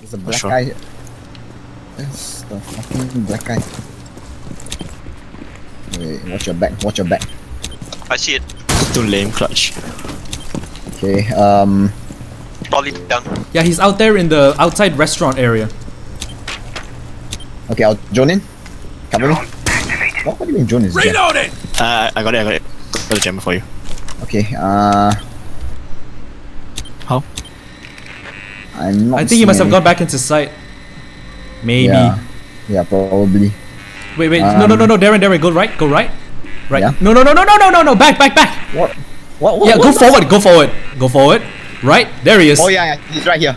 There's a black sure. guy. There's the fucking black guy. Wait, watch your back, watch your back. I see it. Too lame, clutch. Okay, um, Probably down. Yeah, he's out there in the outside restaurant area. okay, I'll join in. Cover me. What, what do you mean join is there? Uh, I got it, I got it. Got the jammer for you. Okay, uh, How? I'm not I think he must have seeing gone back into sight. Maybe. Yeah, yeah, probably. Wait, wait. no, no, no, no. Um, Darren, Darren, go right. Go right. Right. Yeah. No, no, no, no, no, no, no, no. Back, back, back. What? What? what Yeah, go what's that? forward. Go forward. Go forward. Right. There he is. Oh yeah, yeah, he's right here.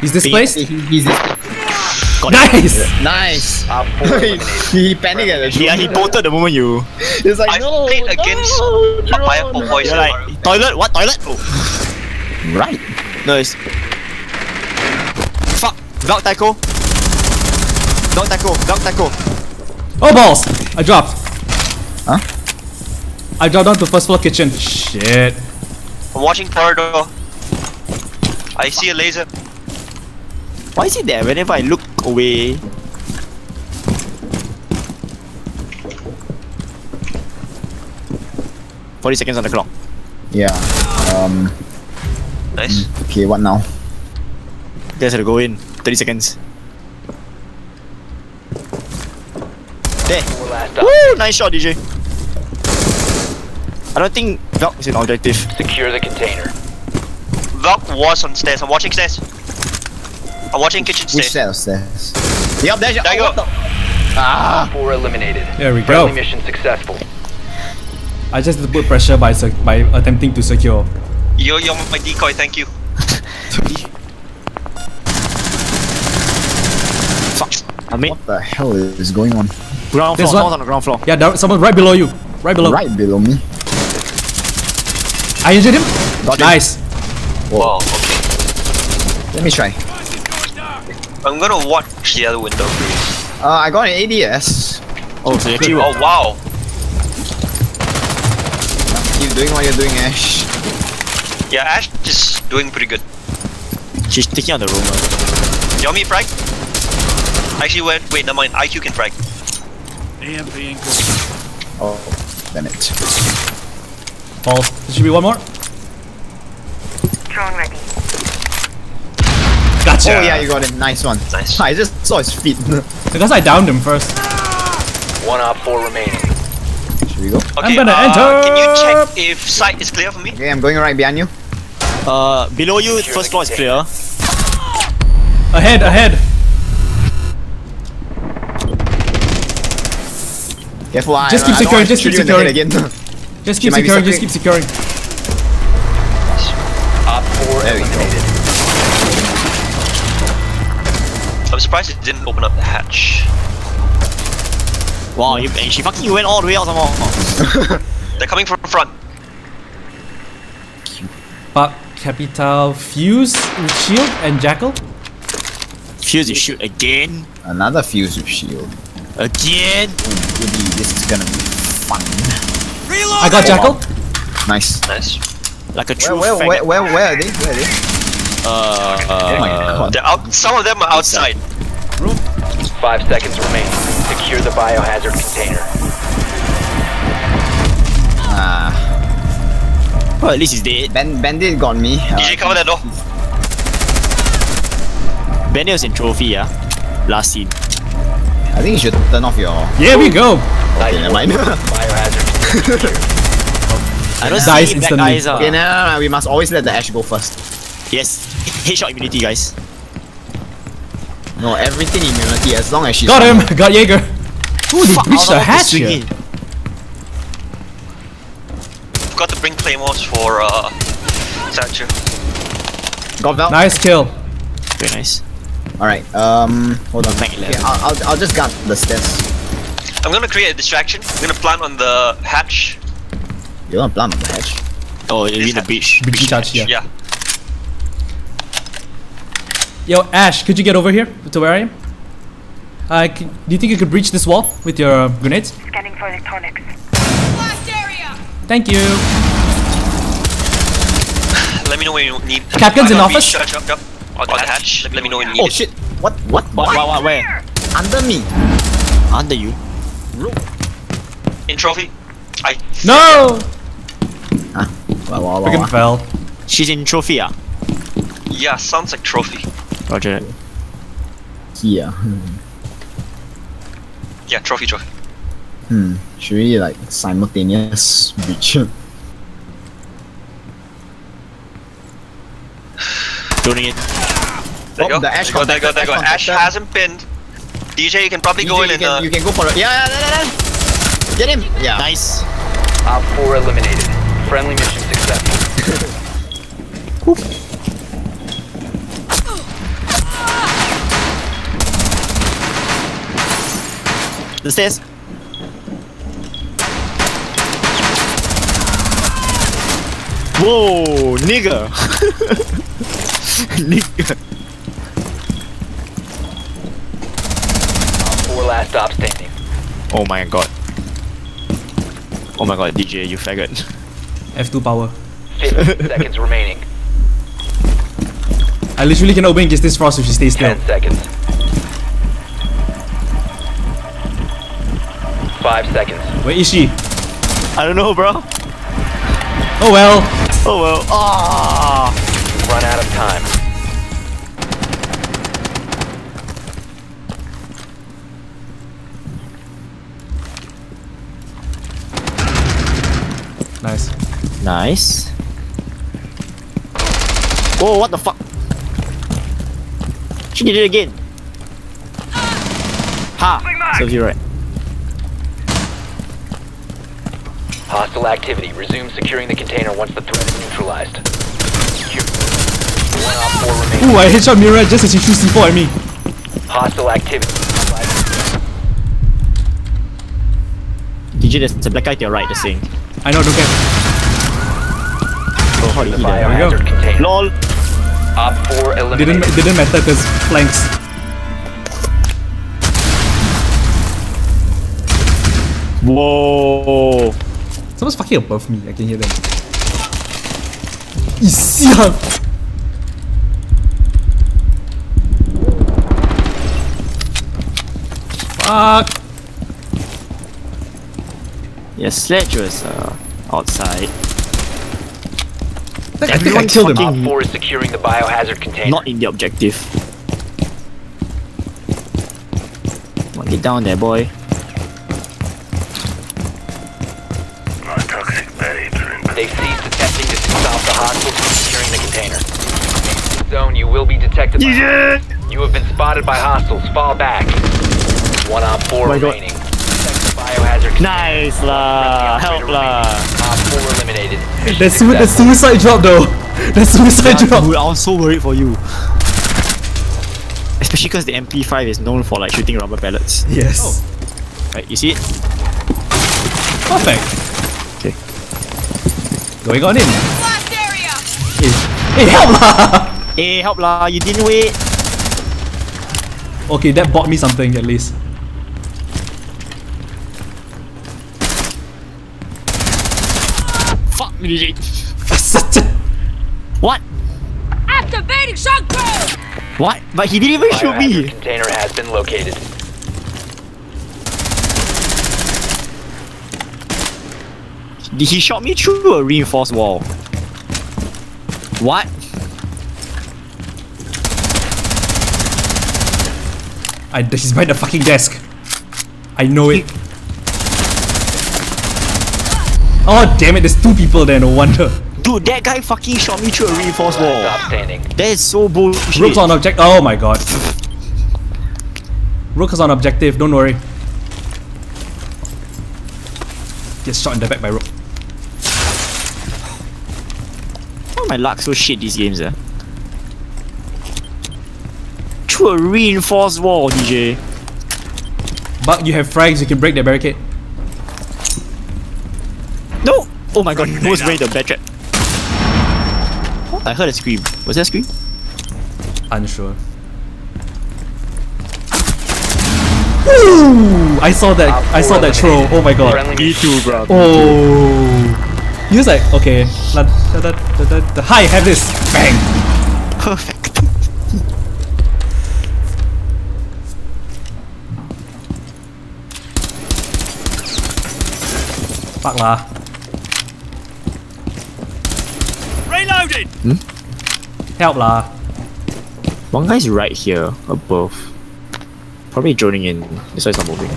He's displaced. He, he's this. Got it. Nice. Nice. Op 4 eliminated. he panicked at the Yeah, he bolted the moment you. He's like, I've no, played no, against drone." Papaya for voice You're like, toilet? What? Toilet? Oh. Right. No, it's. Fuck! Dog tackle! Dog tackle! Dog tackle! Oh balls! I dropped. Huh? I dropped down to first floor kitchen. Shit. I'm watching corridor. I see a laser. Why is he there whenever I look away? Forty seconds on the clock. Yeah. Um. Nice. Okay. What now? Guys have to go in. Thirty seconds. There. Four last op. Woo! Nice shot, DJ. I don't think Valk is an objective. Secure the container. Valk was on stairs. I'm watching stairs. I'm watching kitchen Which stairs. set stairs? Yep, there's your. There you oh, go. what the- Ah. 4 eliminated. There we Friendly go. mission successful. I just put pressure by by attempting to secure. You're, you're my decoy, thank you. Fuck. I made What the hell is going on? ground floor. Someone's on the ground floor. Yeah, there, someone right below you. Right below. Right below me. I injured him. Got him. nice. Wow, okay. Let me try. I'm gonna watch the other window. Uh, I got an ADS. Oh, so you actually Oh wow. Keep doing what you're doing, Ash. Yeah, Ash is doing pretty good. She's taking out the room. You want me to frag? Actually, wait, wait, never mind. IQ can frag. Oh, damn it. Balls. There should be one more. Drone ready. Gotcha. Oh yeah, you got it. Nice one. Nice. I just saw his feet. Because I downed him first. One op 4 remaining. Should we go? Okay, I'm gonna uh, enter. Can you check if sight is clear for me? Okay, I'm going right behind you. Uh, below you, Secure first floor is clear. Ahead, ahead. Careful, I- Just keep don't securing, just keep you in the head securing. Again. Just keep securing, just keep securing. securing. Op 4 There eliminated. I'm surprised it didn't open up the hatch. Wow, you, she fucking went all the way out somehow. They're coming from front. But Capital Fuse with Shield and Jackal. Fuse, you shoot again. Another fuse with shield. Again. Goody, this is gonna be fun. Reload! I got Jackal. Nice. Nice. Like a Where, true where, faggot. where, where, where are they? Where are they? Uh, oh my god. Out. Some of them are outside. 5 seconds remaining. Secure the biohazard container. Ah, well, at least he's dead. Ben, Bandit got me. Uh, DJ, cover that door. Benny was in trophy, yeah. Last scene. I think you should turn off your. Here we go. Okay, never mind. Biohazard I don't Dies see black instantly. eyes. Uh. okay, no, no, no, we must always let the Ash go first. Yes. Headshot immunity, guys. No, everything immunity as long as she's. Got on him. Got Jaeger. Ooh, they Fuck, I breached was the about to hatch swing here. in. Got to bring claymores for uh, Thatcher. Got Val. Nice kill. Very nice. Alright, um, hold on. Mac Okay, I'll, I'll, I'll just guard the stairs. I'm gonna create a distraction. I'm gonna plant on the hatch. You want to plant on the hatch? Oh, you mean the beach. Breach charge, yeah. Yeah. Yo, Ash, could you get over here to where I am? Uh, c- do you think you could breach this wall with your uh, grenades? Scanning for electronics. Area. Thank you. Let me know when you need. Captain's in office? breach charge up, up. On the hatch. Let me know when you need Oh it. shit! What? What? What, what, what, where? Under me. Under you. In trophy. I. No! Wow, wow, wow, Freaking wow. fell. She's in trophy, ah. Yeah, sounds like trophy. Roger. Here. Hmm. Yeah, trophy, trophy. Hmm. Should we like simultaneous breach? Doing it. There you Oh, go. the Ash there go. There go. There go. Ash Ash hasn't pinned. DJ, you can probably go in you, and can, uh, you can go for it. Yeah, yeah, yeah, yeah, yeah. Get him. Yeah. Nice. Op 4 eliminated. Friendly mission successful. The stairs. Whoa, nigga. nigga. Op 4 last stop standing. Oh my god. Oh my god, DJ, you faggot. F2 power. 15 seconds remaining. I literally cannot win against this frost if she stays still. 10 seconds. 5 seconds. Where is she? I don't know, bro. Oh well. Oh well. Ah. Run out of time. Nice. Nice. Whoa, what the fuck? She did it again. Ha! Serves you right. Hostile activity. Resume securing the container once the threat is neutralized. Secure. One Op 4 remaining. Ooh, I headshot Mira just as she shoots C4 at me. Hostile activity. DJ, there's a black guy to your right, just saying. I know, don't care. Oh, how did The he we go. container. LOL! Op 4 eliminated. Didn't didn't matter because flanks. Whoa! Someone's fucking above me. I can hear them. Isiang. Fuck. Yeah, Sledge was uh, outside. I think I Everyone killed him. fucking- Op 4 is securing the biohazard container. Not in the objective. Come on, get down there, boy. They ceased attempting to stop the hostiles from securing the container. In this zone, you will be detected. By You have been spotted by hostiles. Fall back. One Op 4 my God. remaining. Protect the biohazard container. Nice lah! Help operator lah! remaining. Op 4 eliminated. Mission That, su- that successful. suicide drop though. That suicide Yeah, drop. dude, I was so worried for you. Especially because the MP5 is known for like shooting rubber pellets. Yes. Oh. Right, you see it? Perfect. Okay. Going on in. Blast area! Hey, hey help lah. Hey, help lah! You didn't wait. Okay, that bought me something at least. Fuck DJ. Such a- What? Activating shock drone! What? But he didn't even shoot Biohazard me. container has been located. He shot me through a reinforced wall. What? I, he's by the fucking desk. I know it. Oh damn it! There's two people there. No wonder. Dude, that guy fucking shot me through a reinforced wall. stop standing. That is so bullshit. Rook's on object. Oh my god. Rook is on objective. Don't worry. Gets shot in the back by Rook. Why my luck so shit these games, eh? Through a reinforced wall, DJ. But you have frags. You can break the barricade. Oh my god, he was wearing the bad I heard a scream. Was that a scream? Unsure. Ooh! I saw that. I saw that troll. Oh my god. Me too, bro. Oh. He was like, okay. La, da, da, da, da, Hi, have this. Bang. Perfect. Fuck lah. Reloading! Help lah. One guy's right here, above. Probably droning in. This guy's not moving.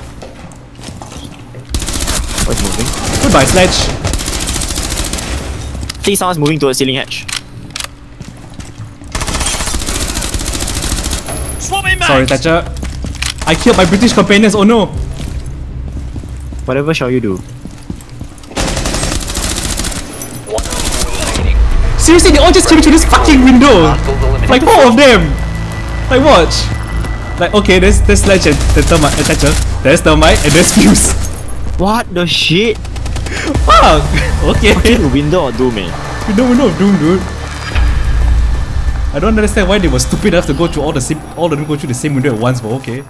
Oh, moving. Goodbye, Sledge. I think someone's moving towards ceiling hatch. Swapping back! Sorry, Thatcher. I killed my British companions. Oh no. Whatever shall you do? One remaining. Seriously, they all just came through this fucking window. Like four of them. Like watch. Like okay, there's there's Sledge and the thermite and Thatcher. There's eh, thermite and there's Fuse. What the shit? Fuck. Okay. Fucking window or doom, eh? man. We don't know Doom, dude. I don't understand why they were stupid enough to go through all the same, all of them go through the same window at once, but okay.